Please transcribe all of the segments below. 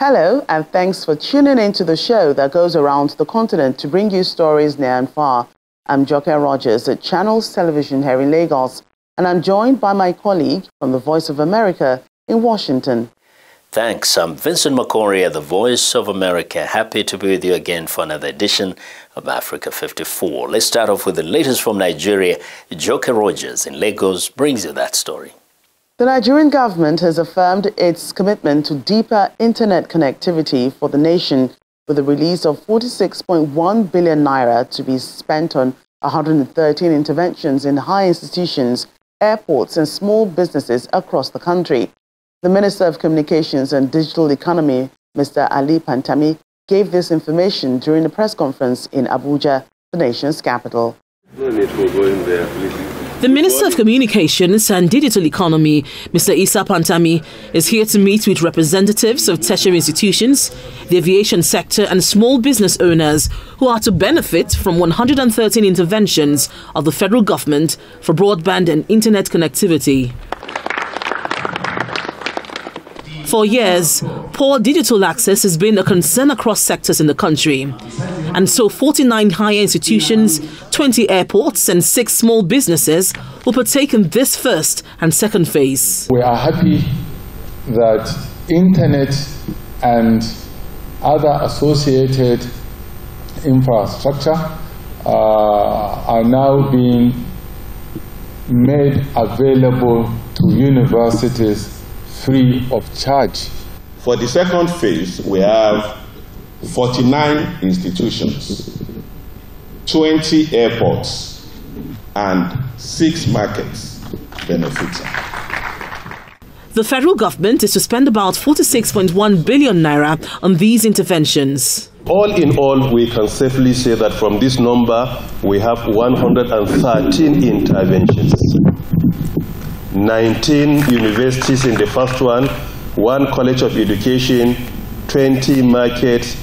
Hello, and thanks for tuning in to the show that goes around the continent to bring you stories near and far. I'm Joke Rogers at Channels Television here in Lagos, and I'm joined by my colleague from the Voice of America in Washington. Thanks. I'm Vincent Makori at the Voice of America. Happy to be with you again for another edition of Africa 54. Let's start off with the latest from Nigeria. Joke Rogers in Lagos brings you that story. The Nigerian government has affirmed its commitment to deeper internet connectivity for the nation with the release of 46.1 billion naira to be spent on 113 interventions in high institutions, airports, and small businesses across the country. The Minister of Communications and Digital Economy, Mr. Ali Pantami, gave this information during a press conference in Abuja, the nation's capital. No need for going there, please. The Minister of Communications and Digital Economy, Mr. Isa Pantami, is here to meet with representatives of tertiary institutions, the aviation sector, and small business owners who are to benefit from 113 interventions of the federal government for broadband and internet connectivity. For years, poor digital access has been a concern across sectors in the country. And so 49 higher institutions, 20 airports, and six small businesses will partake in this first and second phase. We are happy that internet and other associated infrastructure uh, are now being made available to universities free of charge. For the second phase, we have 49 institutions, 20 airports, and six markets benefiting. The federal government is to spend about 46.1 billion naira on these interventions. All in all, we can safely say that from this number, we have 113 interventions. 19 universities in the first one, one college of education, 20 markets,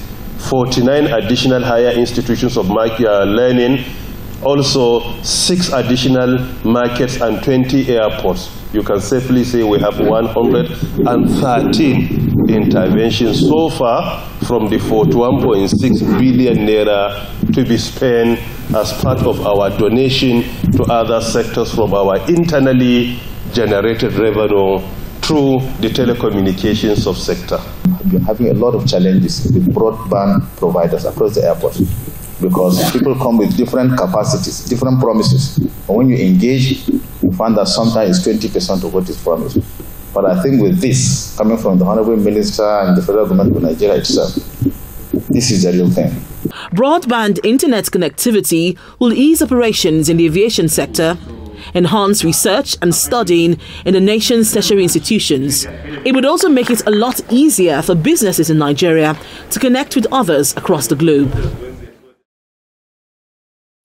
49 additional higher institutions of uh, learning, also six additional markets and 20 airports. You can safely say we have 113 interventions so far from the 41.6 billion naira to be spent as part of our donation to other sectors from our internally generated revenue through the telecommunications sector. We're having a lot of challenges with broadband providers across the airport because people come with different capacities, different promises. And when you engage, you find that sometimes it's 20% of what is promised. But I think with this, coming from the Honorable Minister and the federal government of Nigeria itself, this is the real thing. Broadband internet connectivity will ease operations in the aviation sector enhance research and studying in the nation's tertiary institutions. It would also make it a lot easier for businesses in Nigeria to connect with others across the globe.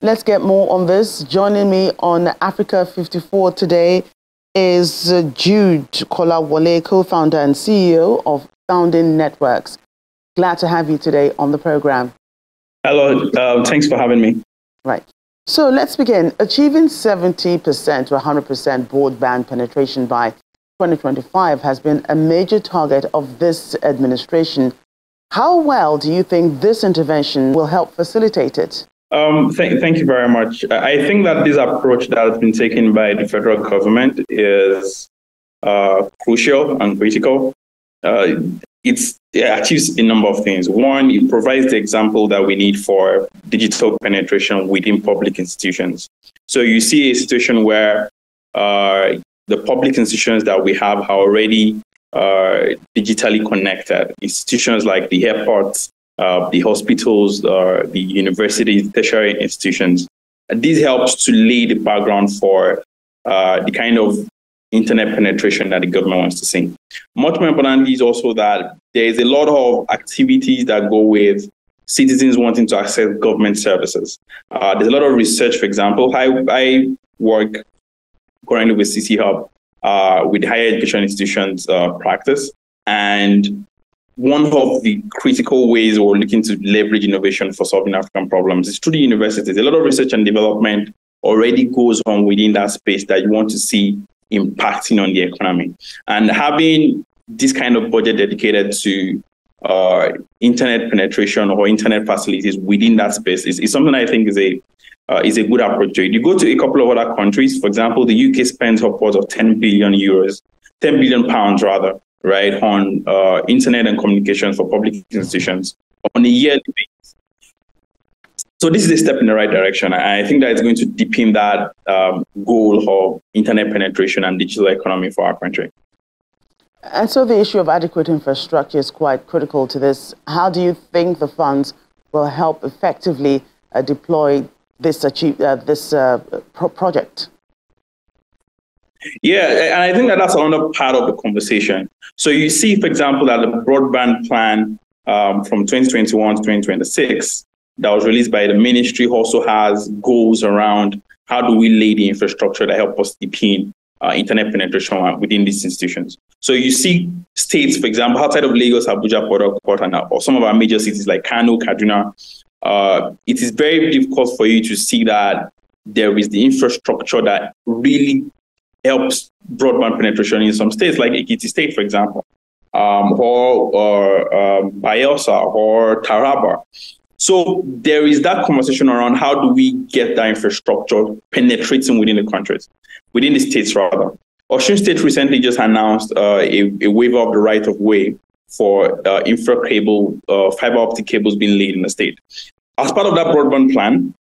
Let's get more on this. Joining me on Africa 54 today is Jude Kolawole, co-founder and CEO of Founding Networks. Glad to have you today on the program. Hello, uh, thanks for having me. Right. So let's begin. Achieving 70% to 100% broadband penetration by 2025 has been a major target of this administration. How well do you think this intervention will help facilitate it? Um, th- thank you very much. I think that this approach that has been taken by the federal government is uh, crucial and critical. Uh, it's, it achieves a number of things. One, it provides the example that we need for digital penetration within public institutions. So you see a situation where uh, the public institutions that we have are already uh, digitally connected. Institutions like the airports, uh, the hospitals, uh, the universities, tertiary institutions. This helps to lay the background for uh, the kind of internet penetration that the government wants to see. Much more importantly is also that there is a lot of activities that go with citizens wanting to access government services. Uh, there's a lot of research, for example. I, I work currently with CC Hub uh, with higher education institutions uh, practice. And one of the critical ways we're looking to leverage innovation for solving African problems is through the universities. A lot of research and development already goes on within that space that you want to see impacting on the economy. And having this kind of budget dedicated to uh, internet penetration or internet facilities within that space is, is something I think is a uh, is a good approach to it. You go to a couple of other countries, for example, the UK spends upwards of 10 billion euros, 10 billion pounds rather, right, on uh, internet and communications for public institutions on a yearly basis. So this is a step in the right direction. I think that it's going to deepen that um, goal of internet penetration and digital economy for our country. And so the issue of adequate infrastructure is quite critical to this. How do you think the funds will help effectively uh, deploy this, achieve, uh, this uh, pro project? Yeah, and I think that that's another part of the conversation. So you see, for example, that the broadband plan um, from 2021 to 2026 that was released by the ministry also has goals around how do we lay the infrastructure that help us deepen uh, internet penetration within these institutions. So you see states, for example, outside of Lagos, Abuja, Port Harcourt, and or some of our major cities like Kano, Kaduna, uh, it is very difficult for you to see that there is the infrastructure that really helps broadband penetration in some states, like Ekiti State, for example, um, or, or um, Bayelsa or Taraba. So there is that conversation around how do we get that infrastructure penetrating within the countries, within the states rather. Osun State recently just announced uh, a, a, waiver of the right of way for uh, infra cable, uh, fiber optic cables being laid in the state. As part of that broadband plan,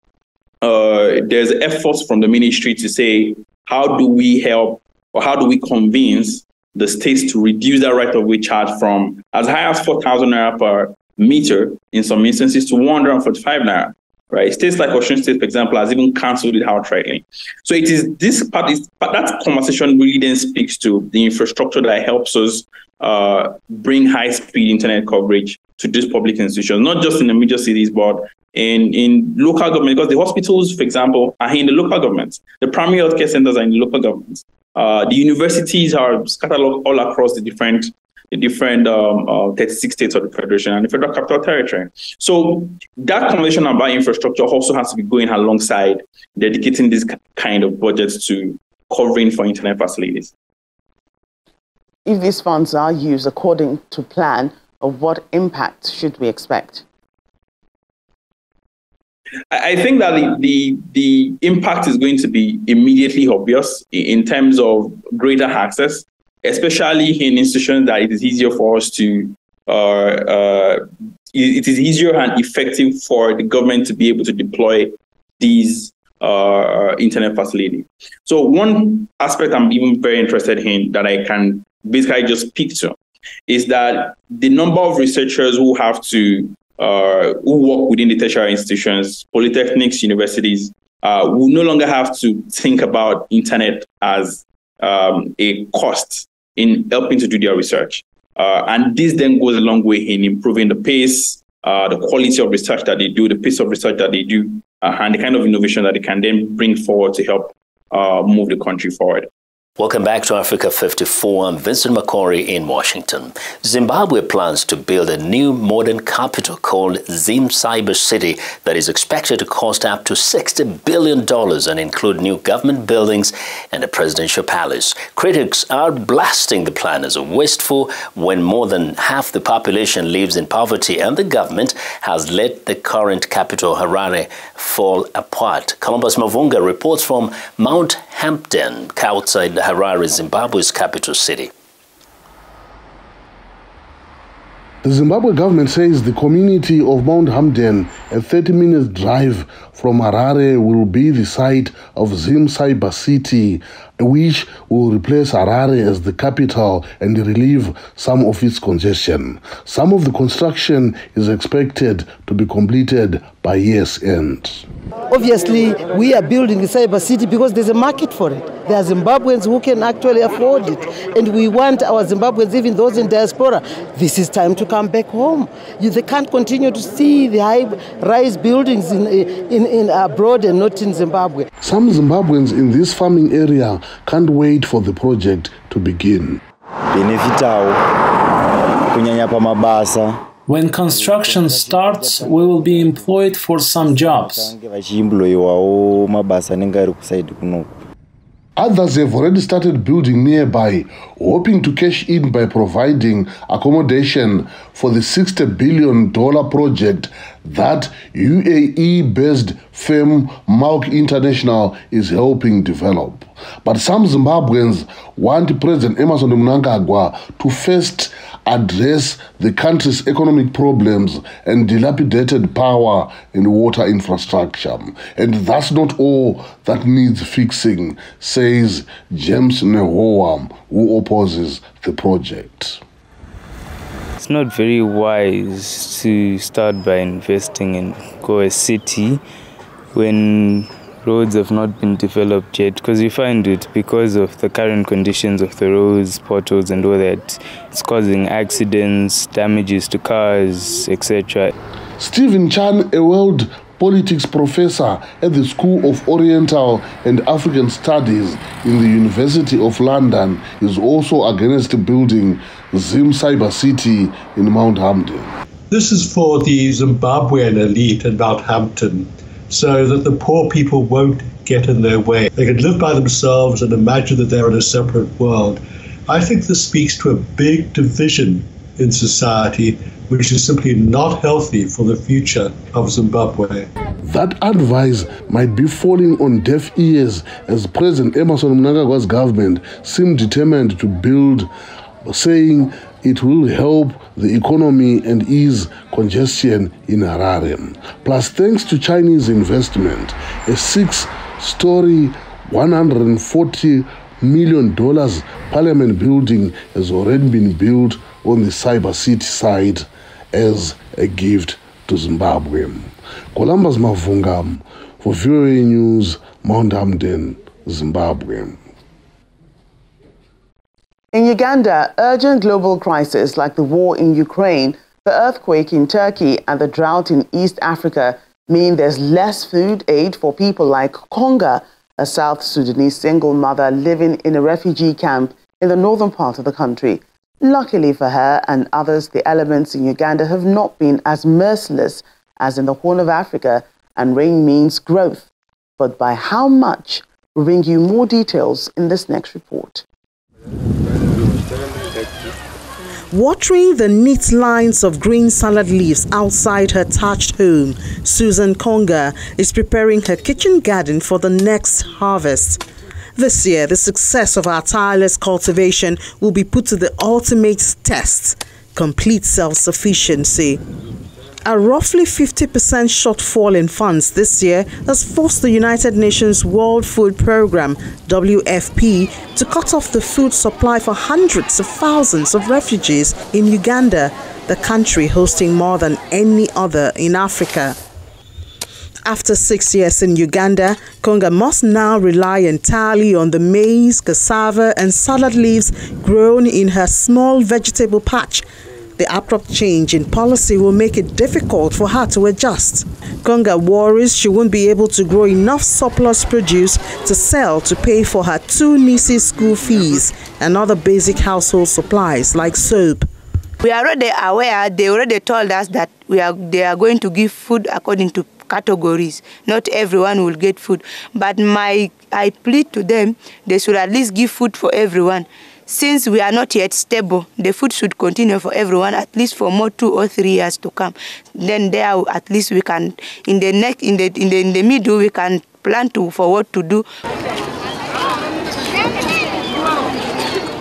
uh, there's efforts from the ministry to say, how do we help or how do we convince the states to reduce that right of way charge from as high as 4,000 naira per meter in some instances to 145 naira, right? States like Osun State, for example, has even cancelled it outrightly. So it is this part is but that conversation really then speaks to the infrastructure that helps us uh, bring high speed internet coverage to these public institutions, not just in the major cities, but in, in local government, because the hospitals, for example, are in the local governments. The primary healthcare centers are in the local governments. Uh, the universities are scattered all across the different the different um, uh, 36 states of the federation and the federal capital territory. So that conversation about infrastructure also has to be going alongside dedicating this kind of budgets to covering for internet facilities. If these funds are used according to plan, what impact should we expect? I think that the, the, the impact is going to be immediately obvious in terms of greater access especially in institutions that it is easier for us to, uh, uh, it is easier and effective for the government to be able to deploy these uh, internet facility. So one aspect I'm even very interested in that I can basically just speak to is that the number of researchers who have to uh, who work within the tertiary institutions, polytechnics, universities, uh, will no longer have to think about internet as um, a cost in helping to do their research. Uh, and this then goes a long way in improving the pace, uh, the quality of research that they do, the pace of research that they do, uh, and the kind of innovation that they can then bring forward to help uh, move the country forward. Welcome back to Africa 54. I'm Vincent Makori in Washington. Zimbabwe plans to build a new modern capital called Zim Cyber City that is expected to cost up to $60 billion and include new government buildings and a presidential palace. Critics are blasting the plan as wasteful when more than half the population lives in poverty and the government has let the current capital, Harare, fall apart. Columbus Mavunga reports from Mount Hampden, outside Harare, Zimbabwe's capital city. The Zimbabwe government says the community of Mount Hampden, a 30 minute drive from Harare, will be the site of Zim Cyber City, which will replace Harare as the capital and relieve some of its congestion. Some of the construction is expected to be completed by year's end. Obviously, we are building the cyber city because there's a market for it. There are Zimbabweans who can actually afford it. And we want our Zimbabweans, even those in diaspora, this is time to come back home. You, they can't continue to see the high rise buildings in, in, in abroad and not in Zimbabwe. Some Zimbabweans in this farming area can't wait for the project to begin. When construction starts, we will be employed for some jobs. Others have already started building nearby, hoping to cash in by providing accommodation for the $60 billion project that UAE based firm Mauk International is helping develop. But some Zimbabweans want President Emmerson Mnangagwa to first address the country's economic problems and dilapidated power and water infrastructure. And that's not all that needs fixing, says James Nehoa, who opposes the project. It's not very wise to start by investing in Goa City when roads have not been developed yet because we find it because of the current conditions of the roads, potholes, and all that. It's causing accidents, damages to cars, etc. Stephen Chan, a world politics professor at the School of Oriental and African Studies in the University of London, is also against building Zim Cyber City in Mount Hampden. This is for the Zimbabwean elite at Mount Hampden so that the poor people won't get in their way. They can live by themselves and imagine that they're in a separate world. I think this speaks to a big division in society, which is simply not healthy for the future of Zimbabwe. That advice might be falling on deaf ears as President Emmerson Mnangagwa's government seemed determined to build, saying it will help the economy and ease congestion in Harare. Plus, thanks to Chinese investment, a six story, $140 million parliament building has already been built on the Cyber City side as a gift to Zimbabwe. Columbus Mavunga for VOA News, Mount Hampden, Zimbabwe. In Uganda, urgent global crises like the war in Ukraine, the earthquake in Turkey, and the drought in East Africa mean there's less food aid for people like Konga, a South Sudanese single mother living in a refugee camp in the northern part of the country. Luckily for her and others, the elements in Uganda have not been as merciless as in the Horn of Africa, and rain means growth. But by how much? We'll bring you more details in this next report. Watering the neat lines of green salad leaves outside her thatched home, Susan Konga is preparing her kitchen garden for the next harvest. This year, the success of our tireless cultivation will be put to the ultimate test complete self sufficiency. A roughly 50% shortfall in funds this year has forced the United Nations World Food Programme, WFP, to cut off the food supply for hundreds of thousands of refugees in Uganda, the country hosting more than any other in Africa. After six years in Uganda, Konga must now rely entirely on the maize, cassava, and salad leaves grown in her small vegetable patch the abrupt change in policy will make it difficult for her to adjust. Konga worries she won't be able to grow enough surplus produce to sell to pay for her two nieces' school fees and other basic household supplies like soap. We are already aware, they already told us that we are, they are going to give food according to categories. Not everyone will get food. But my I plead to them, they should at least give food for everyone since we are not yet stable, the food should continue for everyone at least for more two or three years to come. Then there, at least we can, in the next, in the in the in the middle, we can plan to for what to do.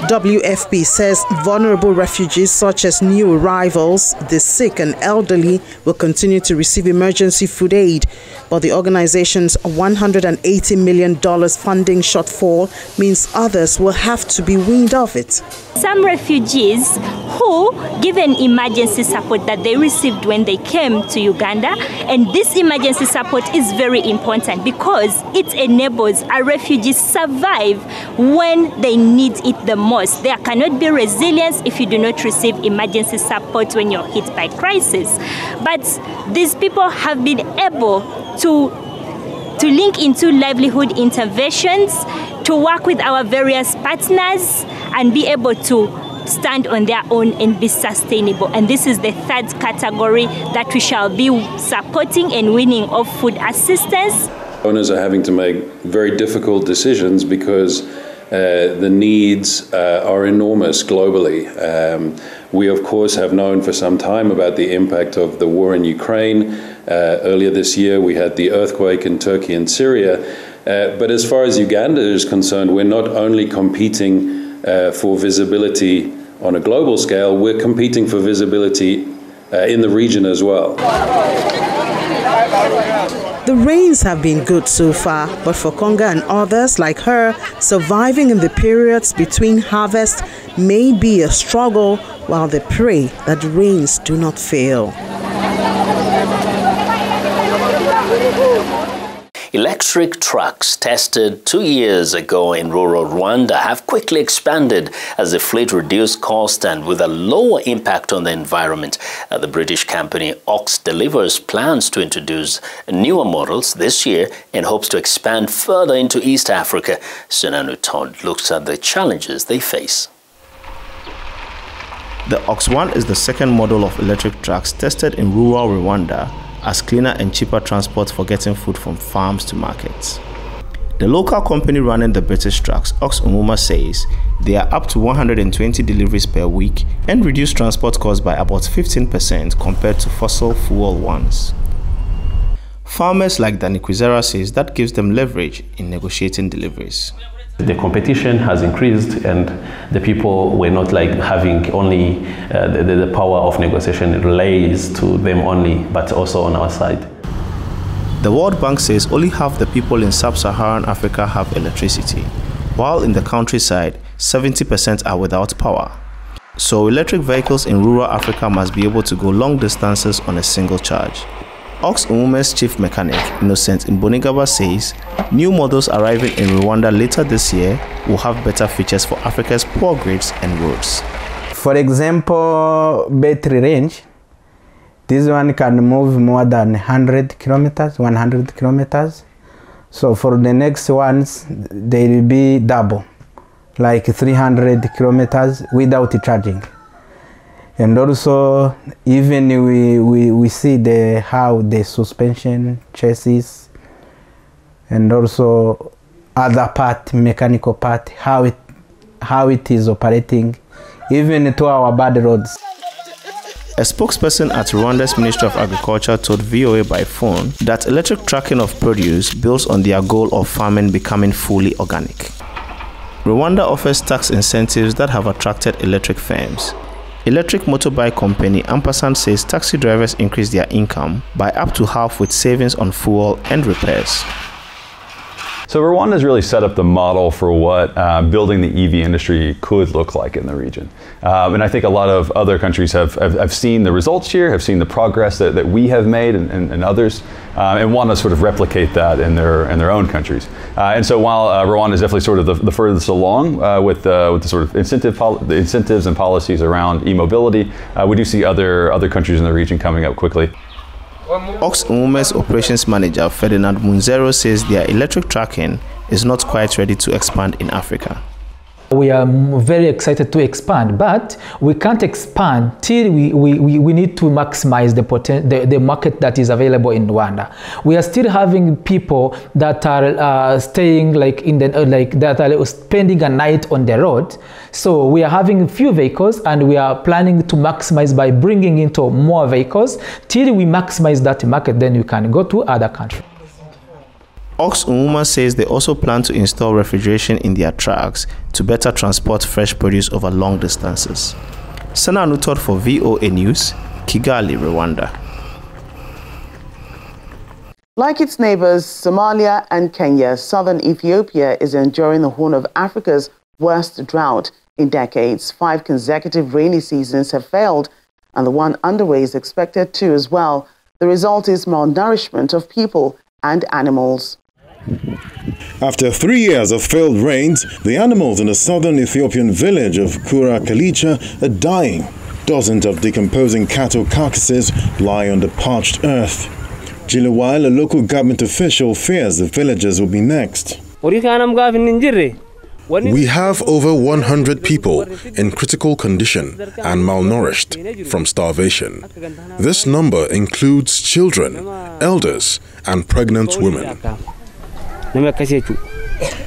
WFP says vulnerable refugees such as new arrivals, the sick and elderly will continue to receive emergency food aid, but the organization's $180 million funding shortfall means others will have to be weaned off it. Some refugees who, given emergency support that they received when they came to Uganda, and this emergency support is very important because it enables a refugee survive when they need it the most there cannot be resilience if you do not receive emergency support when you're hit by crisis. But these people have been able to to link into livelihood interventions, to work with our various partners, and be able to stand on their own and be sustainable. And this is the third category that we shall be supporting and winning of food assistance. Owners are having to make very difficult decisions because uh, the needs uh, are enormous globally. Um, we, of course, have known for some time about the impact of the war in Ukraine. Uh, earlier this year, we had the earthquake in Turkey and Syria. Uh, but as far as Uganda is concerned, we're not only competing uh, for visibility on a global scale, we're competing for visibility in the region as well. The rains have been good so far, but for Konga and others like her, surviving in the periods between harvest may be a struggle while they pray that rains do not fail. Electric trucks tested two years ago in rural Rwanda have quickly expanded as the fleet reduced cost and with a lower impact on the environment. Uh, the British company Ox Delivers plans to introduce newer models this year and hopes to expand further into East Africa. Senanu Tord looks at the challenges they face. The Ox One is the second model of electric trucks tested in rural Rwanda as cleaner and cheaper transport for getting food from farms to markets. The local company running the British trucks, Ox Umuma, says they are up to 120 deliveries per week and reduce transport costs by about 15% compared to fossil fuel ones. Farmers like Danny Kwizera says that gives them leverage in negotiating deliveries. The competition has increased, and the people were not like having only uh, the, the power of negotiation it relays to them only, but also on our side. The World Bank says only half the people in sub Saharan Africa have electricity, while in the countryside, 70% are without power. So, electric vehicles in rural Africa must be able to go long distances on a single charge. Ox Umume's chief mechanic, Innocent Mbonigaba, says new models arriving in Rwanda later this year will have better features for Africa's poor grids and roads. For example, battery range. This one can move more than 100 kilometers, 100 kilometers. So for the next ones, they will be double, like 300 kilometers without charging and also even we, we, we see the how the suspension chassis and also other part mechanical part how it how it is operating even to our bad roads a spokesperson at Rwanda's Ministry of Agriculture told VOA by phone that electric tracking of produce builds on their goal of farming becoming fully organic. Rwanda offers tax incentives that have attracted electric firms. Electric motorbike company Ampersand says taxi drivers increase their income by up to half with savings on fuel and repairs. So Rwanda has really set up the model for what uh, building the EV industry could look like in the region. Um, and I think a lot of other countries have, have, have, seen the results here, have seen the progress that, that we have made and, and, and others, uh, and want to sort of replicate that in their, in their own countries. Uh, and so while uh, Rwanda is definitely sort of the, the furthest along uh, with, uh, with the sort of incentive the incentives and policies around e-mobility, we do see other, other countries in the region coming up quickly. Ox Umume's operations manager Ferdinand Munzero says their electric tracking is not quite ready to expand in Africa. We are very excited to expand, but we can't expand till we, we, we need to maximize the, poten- the, the market that is available in Rwanda. We are still having people that are uh, staying like in the uh, like that are spending a night on the road. So we are having few vehicles, and we are planning to maximize by bringing into more vehicles till we maximize that market. Then we can go to other countries. Ox Umuma says they also plan to install refrigeration in their trucks to better transport fresh produce over long distances. Senanu Tord for VOA News, Kigali, Rwanda. Like its neighbors, Somalia and Kenya, southern Ethiopia is enduring the Horn of Africa's worst drought in decades. Five consecutive rainy seasons have failed, and the one underway is expected to as well. The result is malnourishment of people and animals. After three years of failed rains, the animals in the southern Ethiopian village of Kura Kalicha are dying. Dozens of decomposing cattle carcasses lie on the parched earth. Jilawile, a local government official, fears the villagers will be next. We have over 100 people in critical condition and malnourished from starvation. This number includes children, elders, and pregnant women.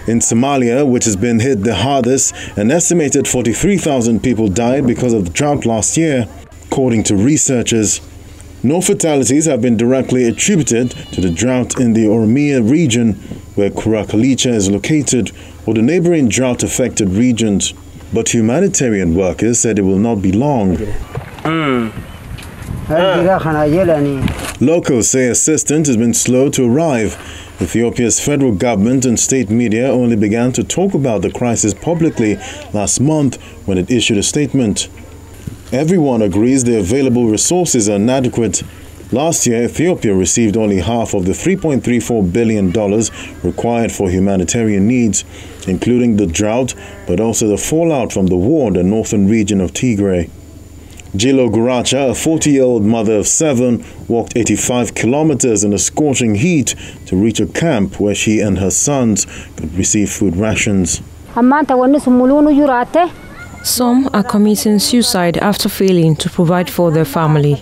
In Somalia, which has been hit the hardest, an estimated 43,000 people died because of the drought last year, according to researchers. No fatalities have been directly attributed to the drought in the Oromia region, where Kurakalicha is located, or the neighboring drought affected regions. But humanitarian workers said it will not be long. Hmm. Hmm. Locals say assistance has been slow to arrive. Ethiopia's federal government and state media only began to talk about the crisis publicly last month when it issued a statement. Everyone agrees the available resources are inadequate. Last year, Ethiopia received only half of the $3.34 billion required for humanitarian needs, including the drought, but also the fallout from the war in the northern region of Tigray. Jilo Guracha, a 40 year old mother of seven, walked 85 kilometers in a scorching heat to reach a camp where she and her sons could receive food rations. Some are committing suicide after failing to provide for their family.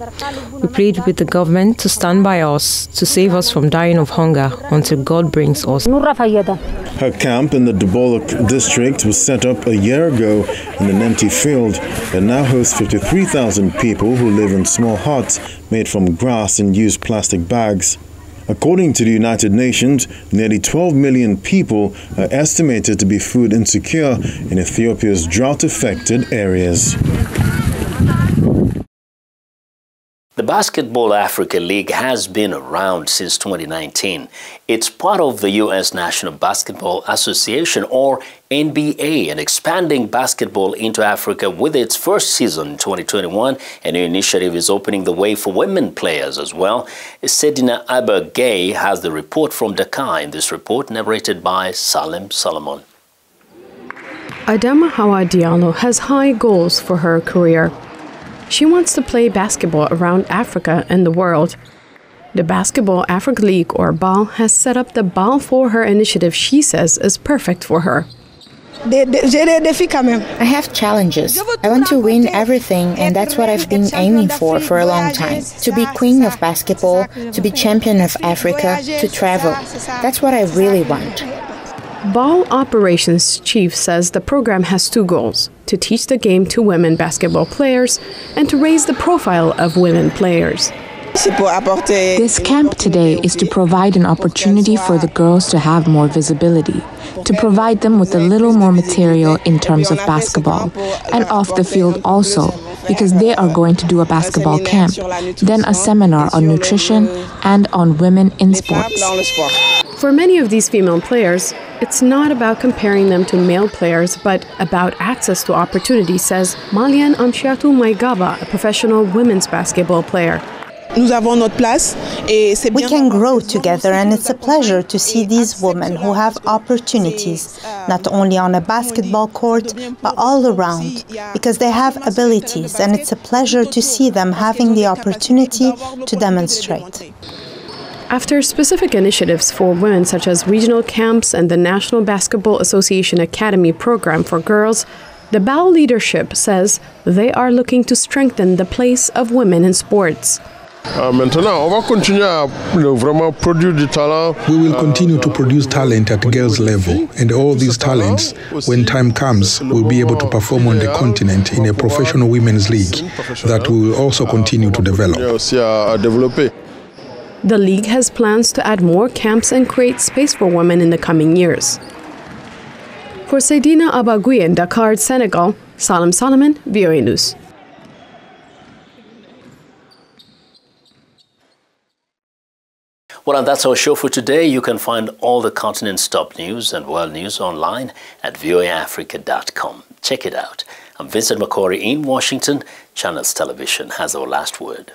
We plead with the government to stand by us to save us from dying of hunger until God brings us. Her camp in the Dubolok district was set up a year ago in an empty field that now hosts 53,000 people who live in small huts made from grass and used plastic bags. According to the United Nations, nearly 12 million people are estimated to be food insecure in Ethiopia's drought affected areas. The Basketball Africa League has been around since 2019. It's part of the U.S. National Basketball Association, or NBA, and expanding basketball into Africa with its first season in 2021. A new initiative is opening the way for women players as well. Seydina Aba Gueye has the report from Dakar in this report narrated by Salem Solomon. Adama Hawa Diallo has high goals for her career. She wants to play basketball around Africa and the world. The Basketball Africa League, or BAL, has set up the BAL for her initiative she says is perfect for her. I have challenges. I want to win everything, and that's what I've been aiming for for a long time. To be queen of basketball, to be champion of Africa, to travel. That's what I really want. BAL Operations Chief says the program has two goals to teach the game to women basketball players and to raise the profile of women players. This camp today is to provide an opportunity for the girls to have more visibility, to provide them with a little more material in terms of basketball, and off the field also, because they are going to do a basketball camp, then a seminar on nutrition and on women in sports. For many of these female players, it's not about comparing them to male players, but about access to opportunity, says Malian Amshiatu Maigaba, a professional women's basketball player. We can grow together, and it's a pleasure to see these women who have opportunities, not only on a basketball court, but all around, because they have abilities, and it's a pleasure to see them having the opportunity to demonstrate. After specific initiatives for women, such as regional camps and the National Basketball Association Academy program for girls, the BAL leadership says they are looking to strengthen the place of women in sports. Uh, maintenant, on va continuer à vraiment produire du talent. We will continue to produce talent at girls' level, and all these talents, when time comes, will be able to perform on the continent in a professional women's league that we will also continue to develop. The league has plans to add more camps and create space for women in the coming years. For Seydina Aba Gueye in Dakar, Senegal, Salem Solomon, VOA News. Well, and that's our show for today. You can find all the continent's top news and world news online at voaafrica.com. Check it out. I'm Vincent Makori in Washington. Channels Television has our last word.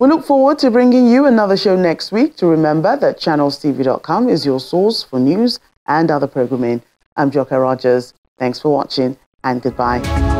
We look forward to bringing you another show next week. To remember that channelstv.com is your source for news and other programming. I'm Joke Rogers. Thanks for watching and goodbye.